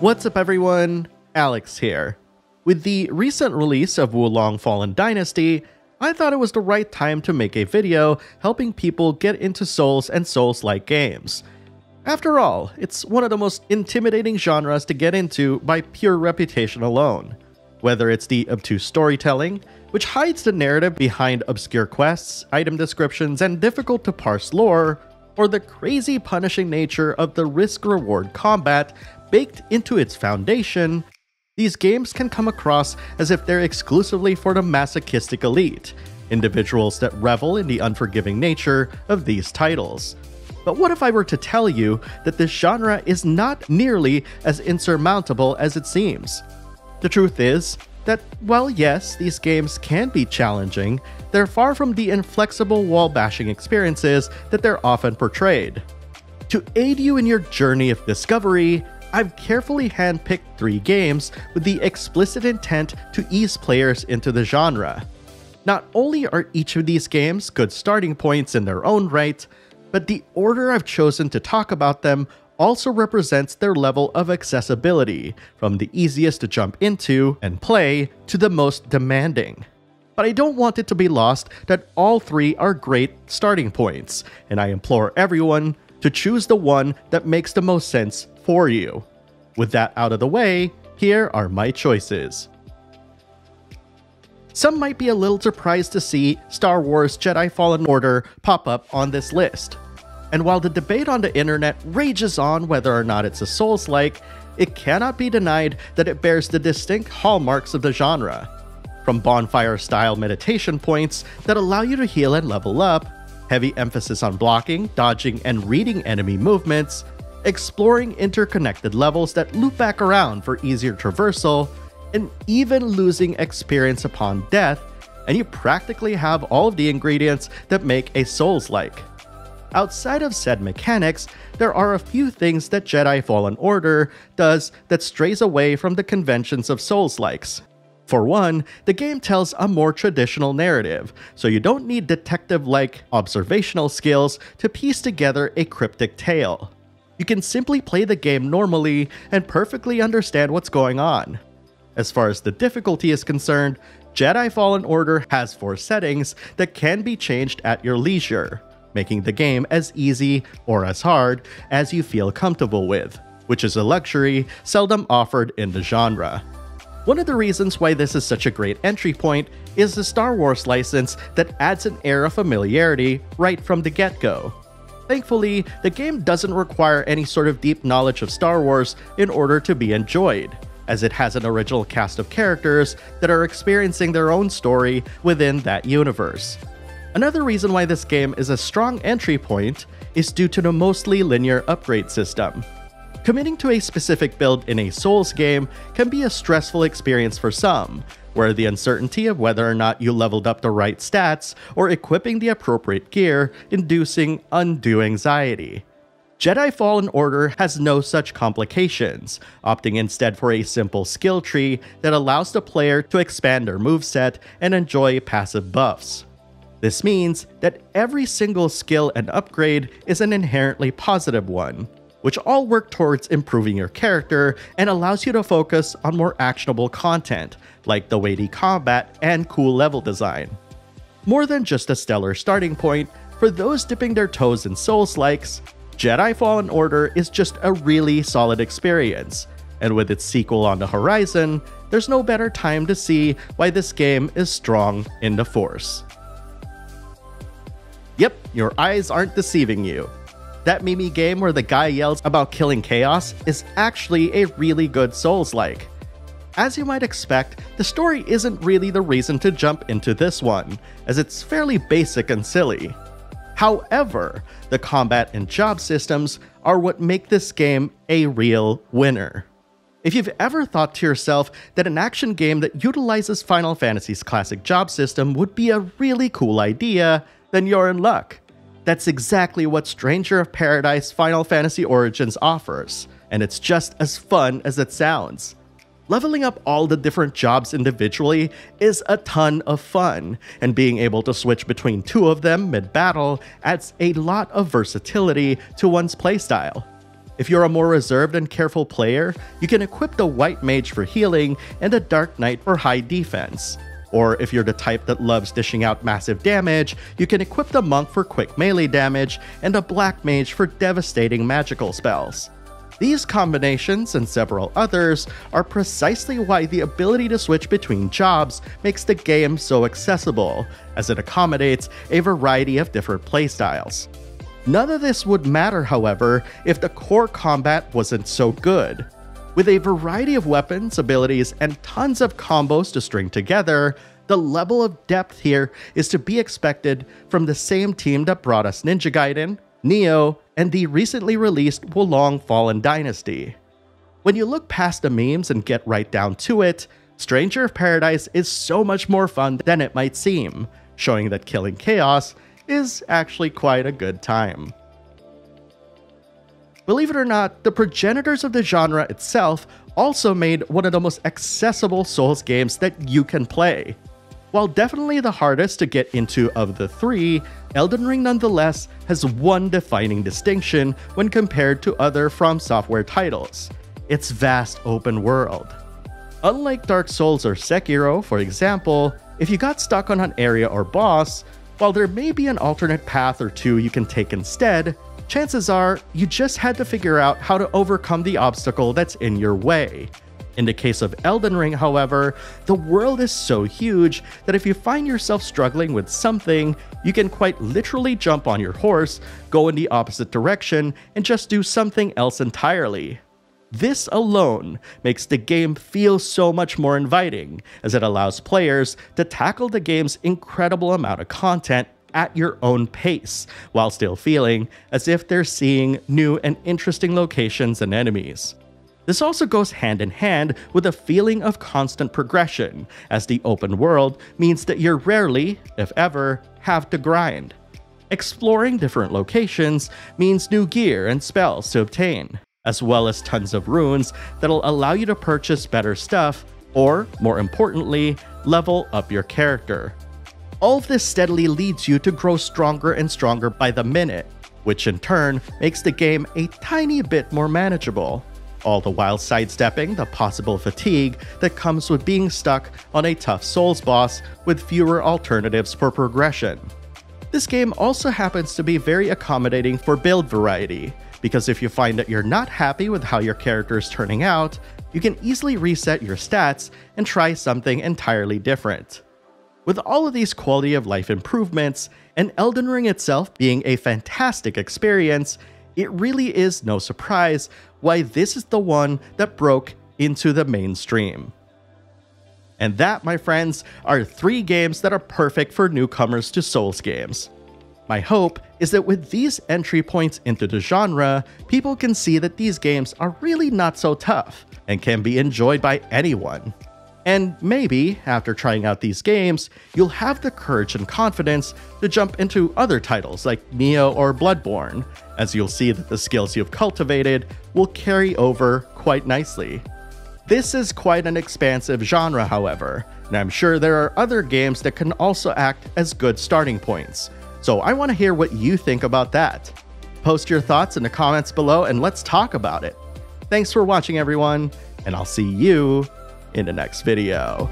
What's up everyone? Alex here. With the recent release of Wo Long Fallen Dynasty, I thought it was the right time to make a video helping people get into Souls and Souls-like games. After all, it's one of the most intimidating genres to get into by pure reputation alone. Whether it's the obtuse storytelling, which hides the narrative behind obscure quests, item descriptions, and difficult to parse lore, or the crazy punishing nature of the risk-reward combat baked into its foundation, these games can come across as if they're exclusively for the masochistic elite, individuals that revel in the unforgiving nature of these titles. But what if I were to tell you that this genre is not nearly as insurmountable as it seems? The truth is that, while yes, these games can be challenging, they're far from the inflexible wall bashing experiences that they're often portrayed. To aid you in your journey of discovery, I've carefully handpicked three games with the explicit intent to ease players into the genre. Not only are each of these games good starting points in their own right, but the order I've chosen to talk about them also represents their level of accessibility, from the easiest to jump into and play to the most demanding. But I don't want it to be lost that all three are great starting points, and I implore everyone to choose the one that makes the most sense for you. With that out of the way, here are my choices. Some might be a little surprised to see Star Wars Jedi Fallen Order pop up on this list. And while the debate on the internet rages on whether or not it's a Souls like, it cannot be denied that it bears the distinct hallmarks of the genre. From bonfire style meditation points that allow you to heal and level up, heavy emphasis on blocking, dodging, and reading enemy movements, exploring interconnected levels that loop back around for easier traversal, and even losing experience upon death, and you practically have all of the ingredients that make a Souls-like. Outside of said mechanics, there are a few things that Jedi Fallen Order does that strays away from the conventions of Souls-likes. For one, the game tells a more traditional narrative, so you don't need detective-like observational skills to piece together a cryptic tale you can simply play the game normally and perfectly understand what's going on. As far as the difficulty is concerned, Jedi Fallen Order has four settings that can be changed at your leisure, making the game as easy or as hard as you feel comfortable with, which is a luxury seldom offered in the genre. One of the reasons why this is such a great entry point is the Star Wars license that adds an air of familiarity right from the get go. Thankfully, the game doesn't require any sort of deep knowledge of Star Wars in order to be enjoyed, as it has an original cast of characters that are experiencing their own story within that universe. Another reason why this game is a strong entry point is due to the mostly linear upgrade system. Committing to a specific build in a Souls game can be a stressful experience for some, where the uncertainty of whether or not you leveled up the right stats or equipping the appropriate gear inducing undue anxiety. Jedi Fallen Order has no such complications, opting instead for a simple skill tree that allows the player to expand their moveset and enjoy passive buffs. This means that every single skill and upgrade is an inherently positive one, which all work towards improving your character and allows you to focus on more actionable content, like the weighty combat and cool level design. More than just a stellar starting point, for those dipping their toes in Souls-likes, Jedi Fallen Order is just a really solid experience, and with its sequel on the horizon, there's no better time to see why this game is strong in the Force. Yep, your eyes aren't deceiving you. That Mimi game where the guy yells about killing chaos is actually a really good Souls-like. As you might expect, the story isn't really the reason to jump into this one, as it's fairly basic and silly. However, the combat and job systems are what make this game a real winner. If you've ever thought to yourself that an action game that utilizes Final Fantasy's classic job system would be a really cool idea, then you're in luck. That's exactly what Stranger of Paradise Final Fantasy Origins offers, and it's just as fun as it sounds. Leveling up all the different jobs individually is a ton of fun, and being able to switch between two of them mid battle adds a lot of versatility to one's playstyle. If you're a more reserved and careful player, you can equip the White Mage for healing and the Dark Knight for high defense. Or if you're the type that loves dishing out massive damage, you can equip the Monk for quick melee damage and a Black Mage for devastating magical spells. These combinations and several others are precisely why the ability to switch between jobs makes the game so accessible, as it accommodates a variety of different playstyles. None of this would matter, however, if the core combat wasn't so good. With a variety of weapons, abilities, and tons of combos to string together, the level of depth here is to be expected from the same team that brought us Ninja Gaiden, Nioh, and the recently released Wo Long Fallen Dynasty. When you look past the memes and get right down to it, Stranger of Paradise is so much more fun than it might seem, showing that killing chaos is actually quite a good time. Believe it or not, the progenitors of the genre itself also made one of the most accessible Souls games that you can play. While definitely the hardest to get into of the three, Elden Ring nonetheless has one defining distinction when compared to other From Software titles its vast open world. Unlike Dark Souls or Sekiro, for example, if you got stuck on an area or boss, while there may be an alternate path or two you can take instead, chances are you just had to figure out how to overcome the obstacle that's in your way. In the case of Elden Ring, however, the world is so huge that if you find yourself struggling with something, you can quite literally jump on your horse, go in the opposite direction, and just do something else entirely. This alone makes the game feel so much more inviting, as it allows players to tackle the game's incredible amount of content at your own pace, while still feeling as if they're seeing new and interesting locations and enemies. This also goes hand in hand with a feeling of constant progression, as the open world means that you rarely, if ever, have to grind. Exploring different locations means new gear and spells to obtain, as well as tons of runes that'll allow you to purchase better stuff, or, more importantly, level up your character. All of this steadily leads you to grow stronger and stronger by the minute, which in turn makes the game a tiny bit more manageable all the while sidestepping the possible fatigue that comes with being stuck on a tough Souls boss with fewer alternatives for progression. This game also happens to be very accommodating for build variety, because if you find that you're not happy with how your character is turning out, you can easily reset your stats and try something entirely different. With all of these quality of life improvements, and Elden Ring itself being a fantastic experience, it really is no surprise why this is the one that broke into the mainstream. And that, my friends, are three games that are perfect for newcomers to Souls games. My hope is that with these entry points into the genre, people can see that these games are really not so tough and can be enjoyed by anyone. And maybe, after trying out these games, you'll have the courage and confidence to jump into other titles like Nioh or Bloodborne, as you'll see that the skills you've cultivated will carry over quite nicely. This is quite an expansive genre, however, and I'm sure there are other games that can also act as good starting points. So I want to hear what you think about that. Post your thoughts in the comments below and let's talk about it. Thanks for watching everyone, and I'll see you in the next video.